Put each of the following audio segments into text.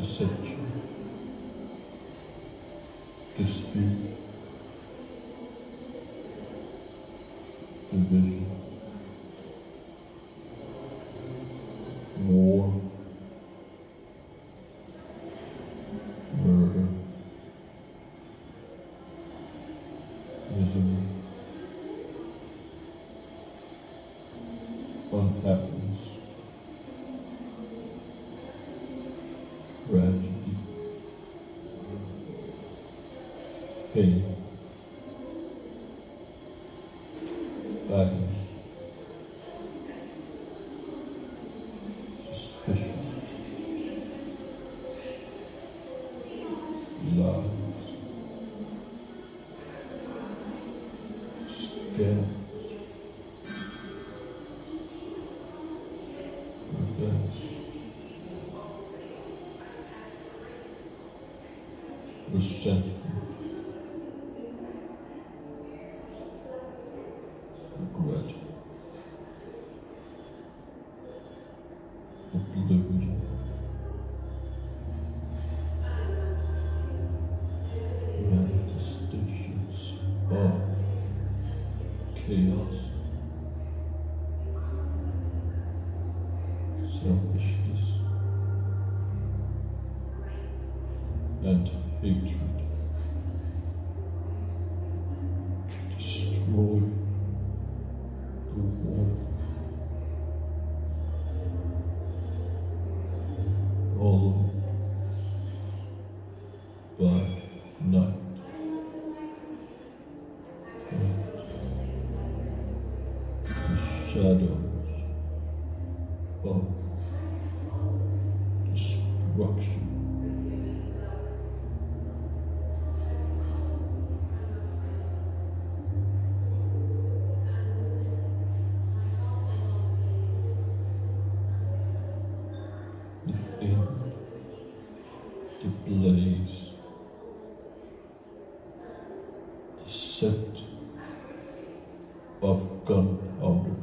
dissension, dispute, to war, tragedy, pain, agony, suspicion, lies, scams, Espírito Santo. Hatred. Destroy the world. Follow scent of gunpowder,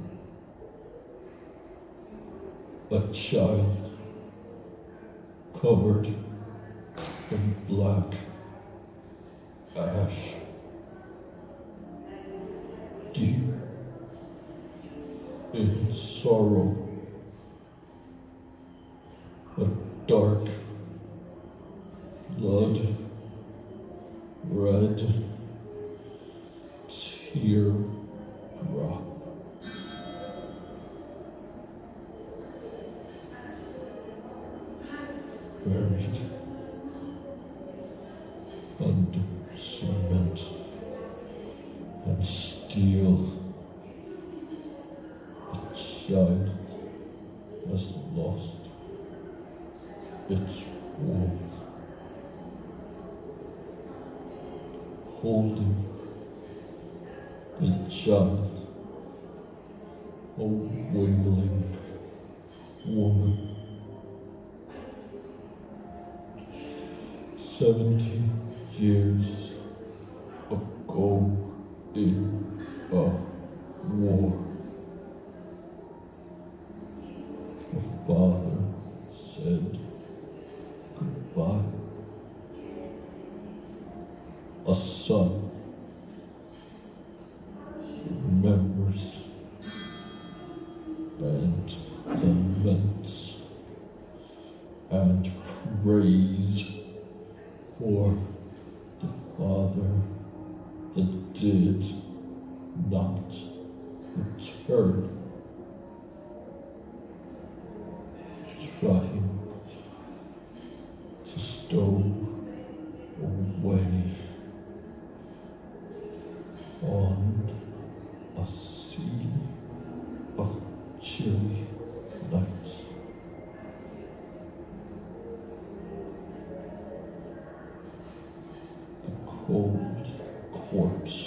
a child covered in black ash, deep in sorrow Buried under cement and steel. A child has lost its warmth. Holding a child, a wailing woman. Seventy years return. Trying to stow away on a sea of chilly nights. The cold corpse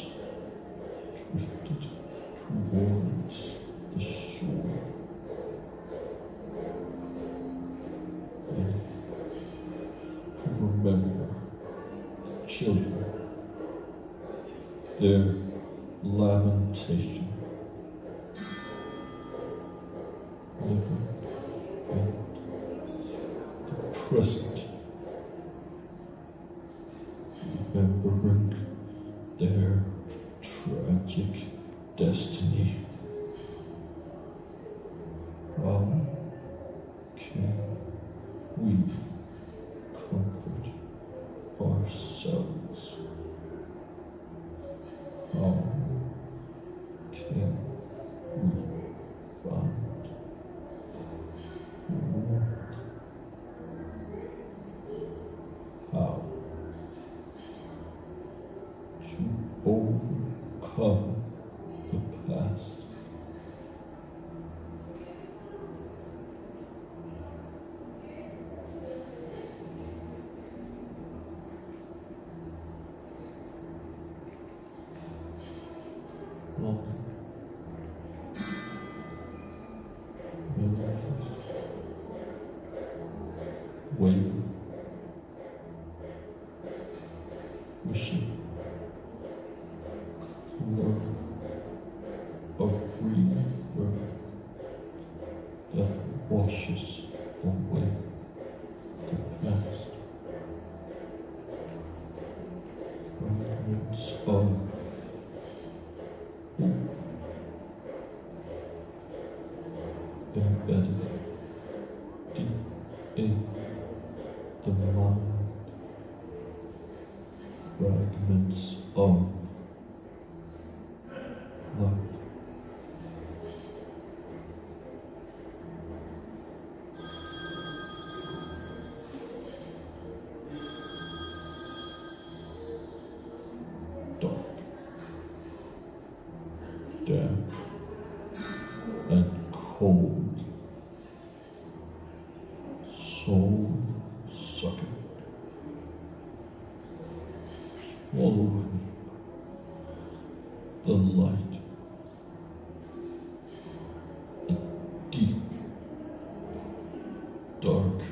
present. Remembering their tragic destiny. How can we comfort ourselves? How can Well, waiting, wishing for a rebirth that washes swallowing the light, deep, dark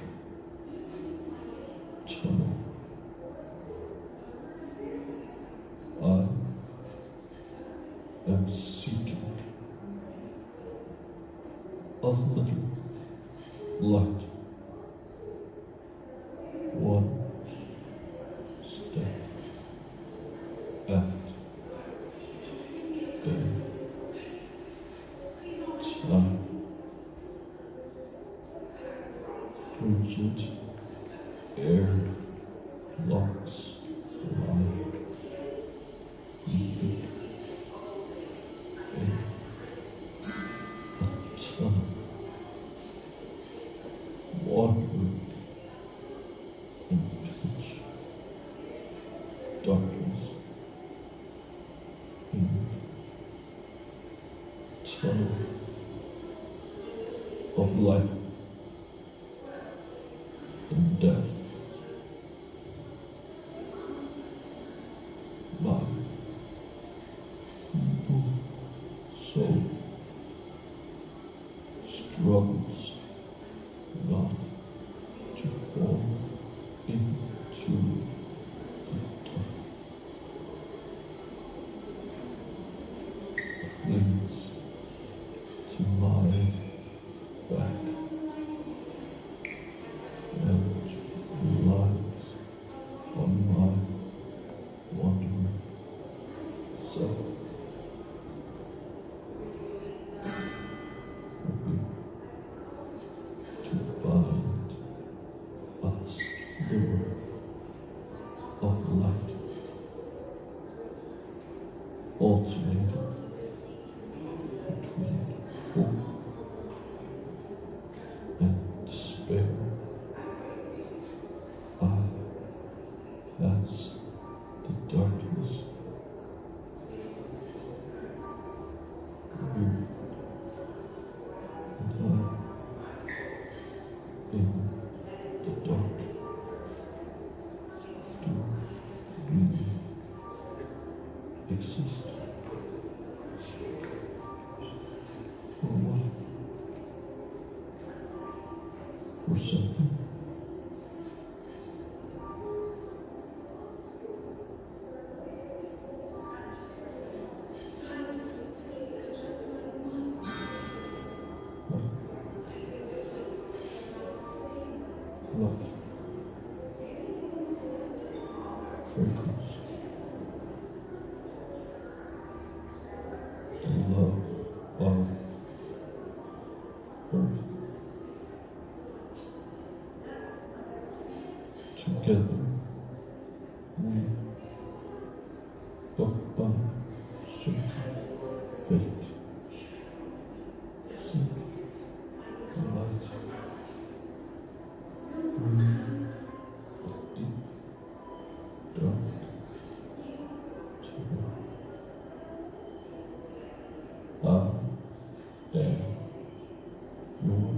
tunnel. I am seeking a little light. Of life and death. Of light alternating between hope and despair. I pass the darkness. You and I in Together we affirm certain fate. Seek the light. Deep, dark I am your light.